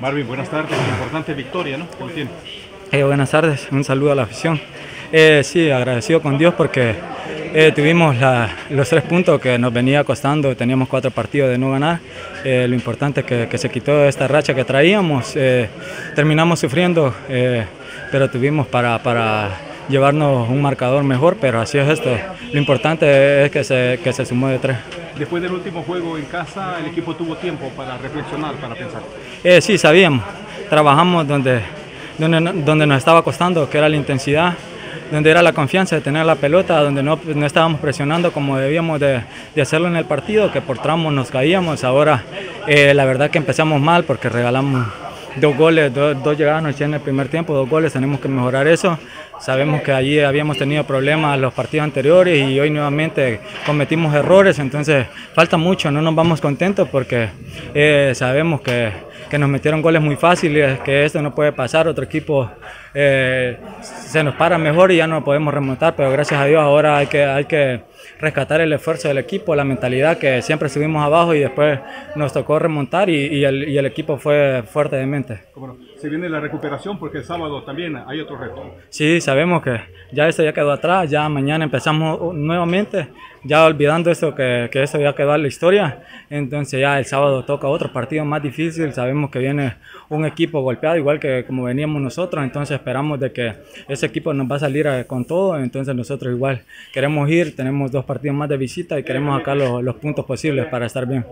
Marvin, buenas tardes. Importante victoria, ¿no? ¿Cómo tiene? Eh, buenas tardes, un saludo a la afición. Eh, sí, agradecido con Dios porque eh, tuvimos los tres puntos que nos venía costando, teníamos cuatro partidos de no ganar. lo importante es que, se quitó esta racha que traíamos. terminamos sufriendo, pero tuvimos para, para llevarnos un marcador mejor, pero así es esto. Lo importante es que se, que se sumó de tres. Después del último juego en casa, el equipo tuvo tiempo para reflexionar, para pensar. Eh, sí, sabíamos. Trabajamos donde, donde, donde nos estaba costando, que era la intensidad, donde era la confianza de tener la pelota, donde no, no estábamos presionando como debíamos de, de, hacerlo en el partido, que por tramos nos caíamos. Ahora, eh, la verdad que empezamos mal porque regalamos dos goles, dos, dos llegadas en el primer tiempo, dos goles, tenemos que mejorar eso. Sabemos que allí habíamos tenido problemas los partidos anteriores y hoy nuevamente cometimos errores, entonces falta mucho, no nos vamos contentos porque eh, sabemos que, que, nos metieron goles muy fáciles, que esto no puede pasar, otro equipo eh, se nos para mejor y ya no podemos remontar, pero gracias a Dios ahora hay que, hay que rescatar el esfuerzo del equipo, la mentalidad que siempre subimos abajo y después nos tocó remontar y, y, el, y el, equipo fue fuerte de mente. Bueno, se viene la recuperación porque el sábado también hay otro reto. Sí, sabemos que ya esto ya quedó atrás, ya mañana empezamos nuevamente, ya olvidando eso que, que eso ya quedó en la historia, entonces ya el sábado toca otro partido más difícil, sabemos que viene un equipo golpeado igual que como veníamos nosotros, entonces esperamos de que ese equipo nos va a salir eh, con todo, entonces nosotros igual queremos ir, tenemos dos partidos más de visita y queremos sacar los, los puntos posibles para estar bien.